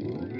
Mm-hmm.